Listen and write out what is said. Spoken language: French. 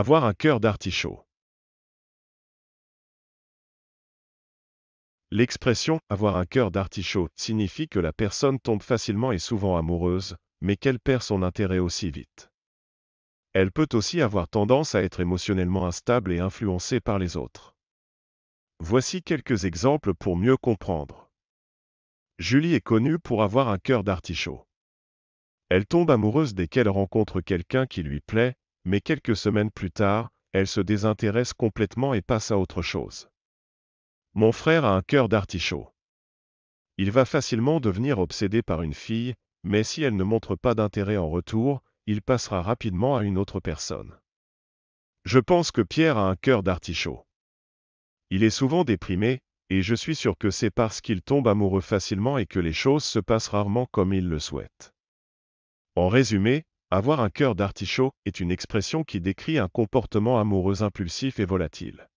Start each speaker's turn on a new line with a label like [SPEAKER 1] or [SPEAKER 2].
[SPEAKER 1] Avoir un cœur d'artichaut. L'expression avoir un cœur d'artichaut signifie que la personne tombe facilement et souvent amoureuse, mais qu'elle perd son intérêt aussi vite. Elle peut aussi avoir tendance à être émotionnellement instable et influencée par les autres. Voici quelques exemples pour mieux comprendre. Julie est connue pour avoir un cœur d'artichaut. Elle tombe amoureuse dès qu'elle rencontre quelqu'un qui lui plaît, mais quelques semaines plus tard, elle se désintéresse complètement et passe à autre chose. Mon frère a un cœur d'artichaut. Il va facilement devenir obsédé par une fille, mais si elle ne montre pas d'intérêt en retour, il passera rapidement à une autre personne. Je pense que Pierre a un cœur d'artichaut. Il est souvent déprimé, et je suis sûr que c'est parce qu'il tombe amoureux facilement et que les choses se passent rarement comme il le souhaite. En résumé, avoir un cœur d'artichaut est une expression qui décrit un comportement amoureux impulsif et volatile.